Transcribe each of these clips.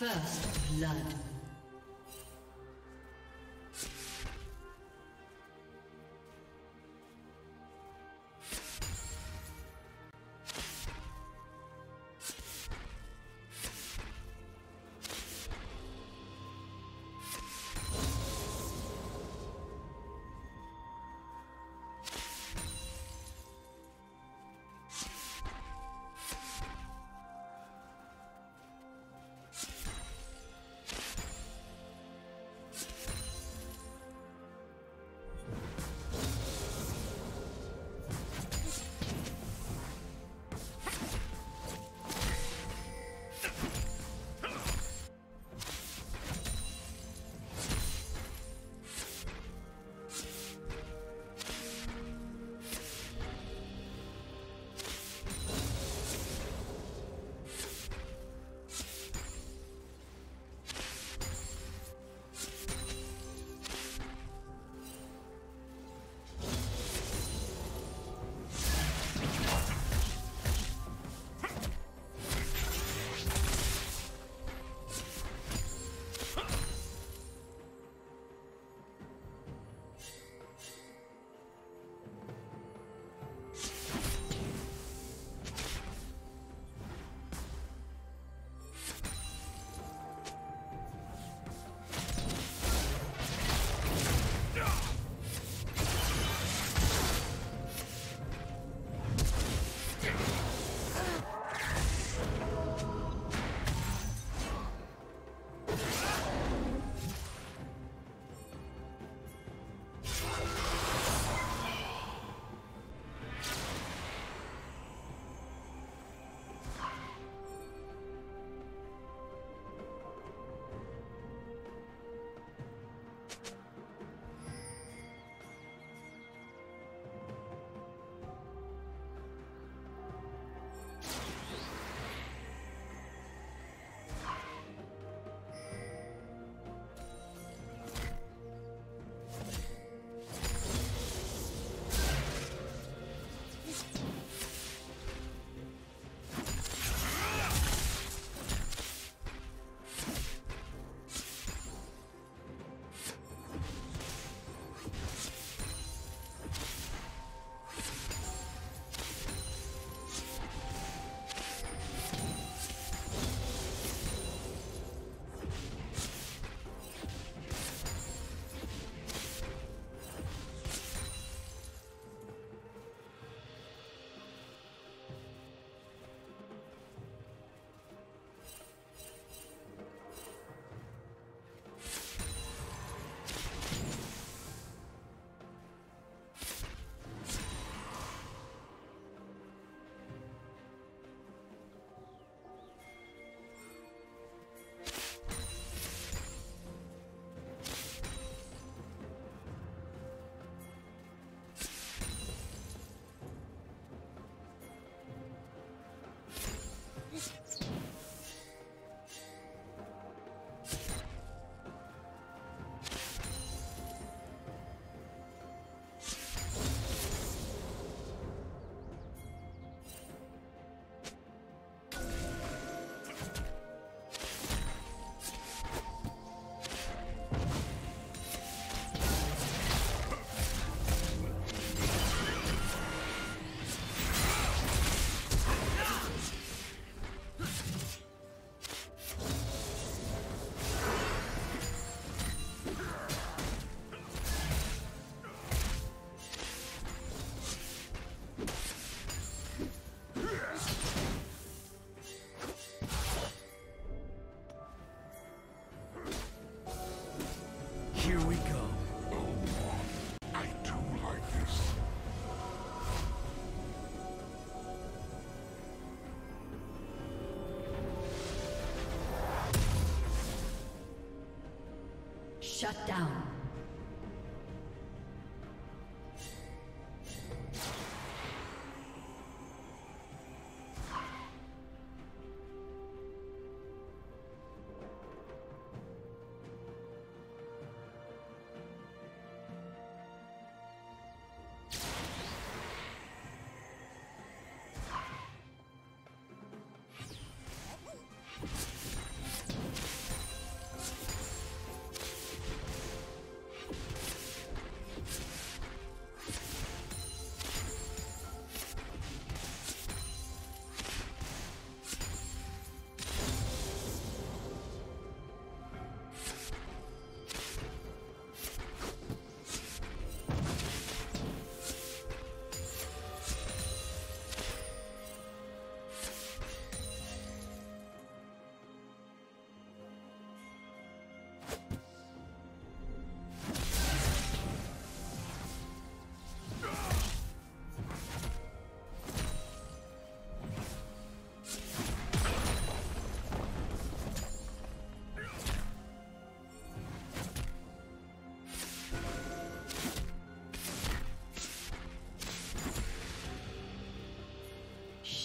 First blood. Shut down.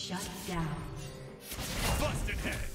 Shut down. Busted heads.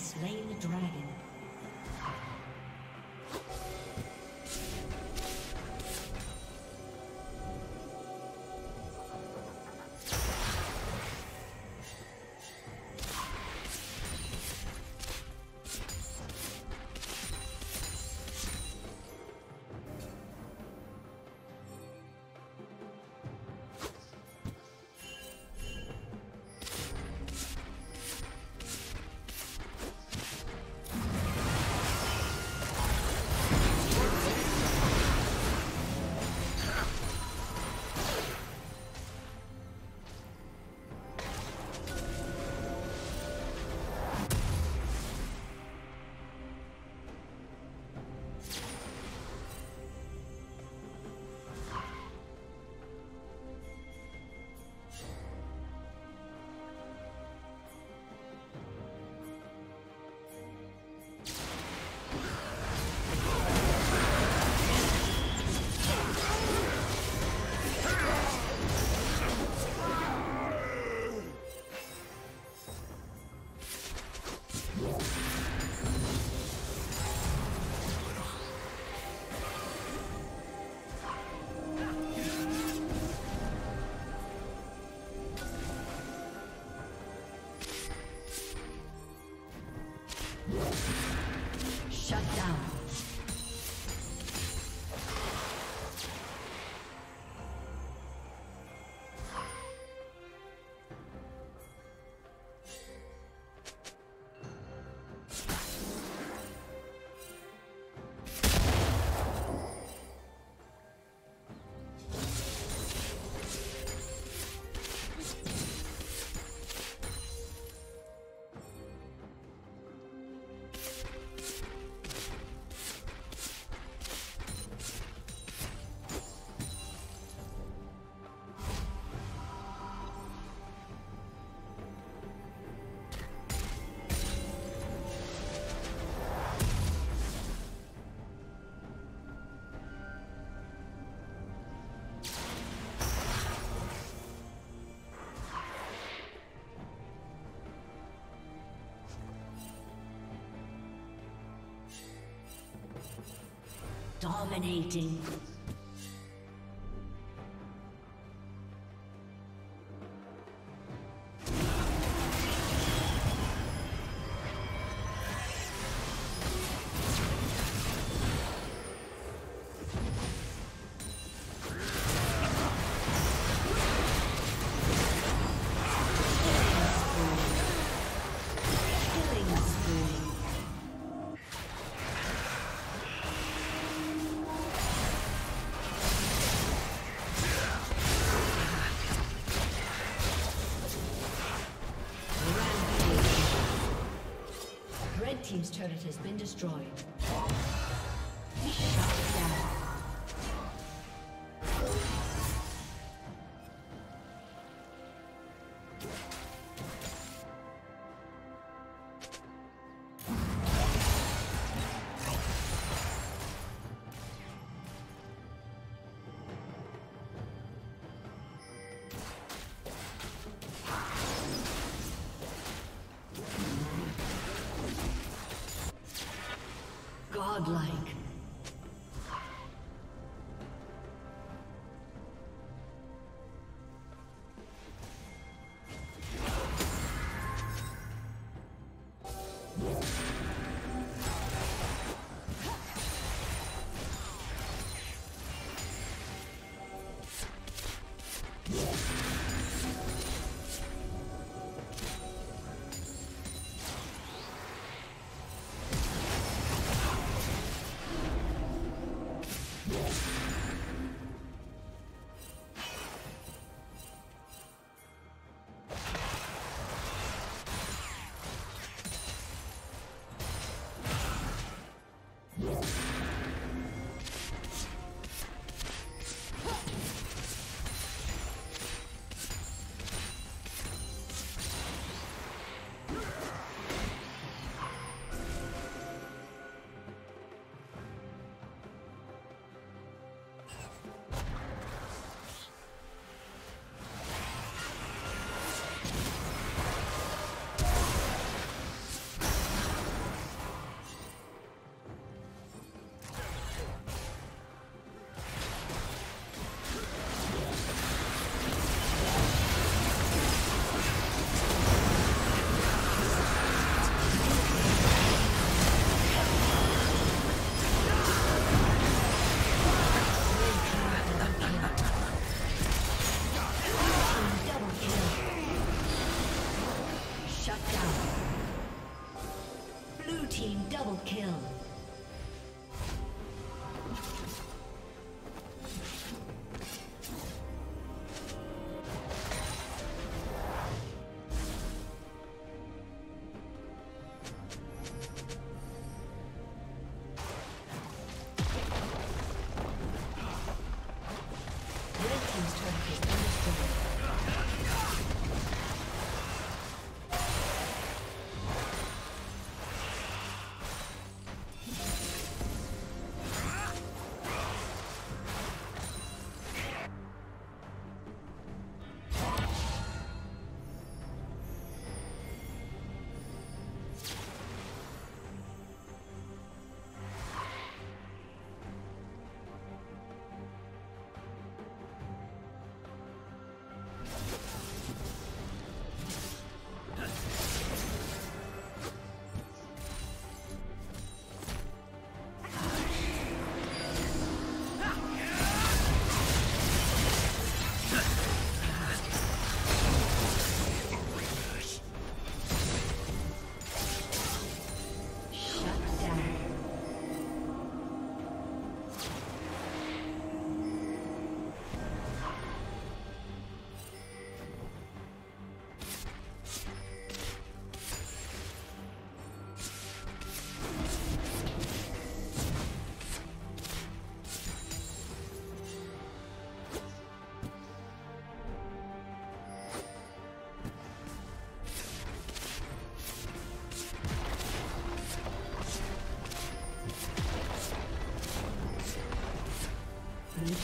Slain the dragon. Dominating. Destroyed.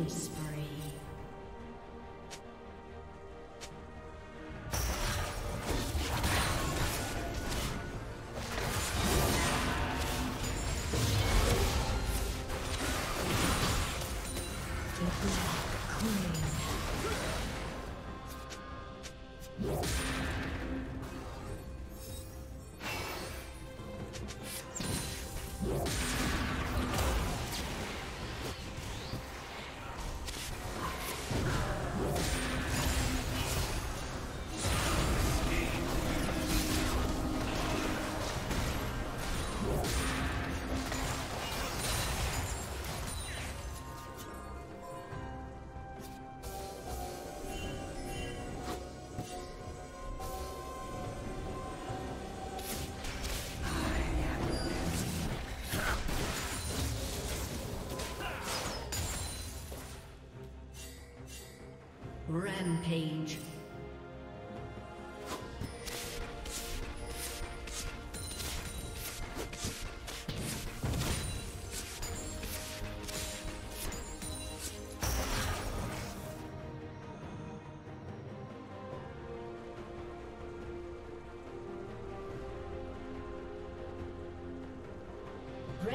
Killing spree.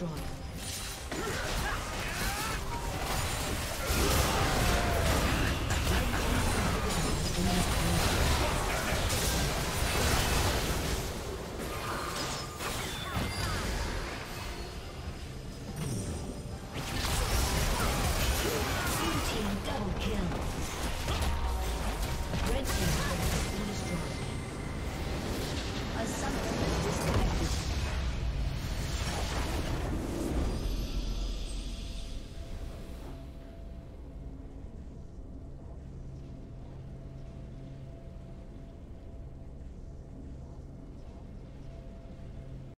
Destroyed.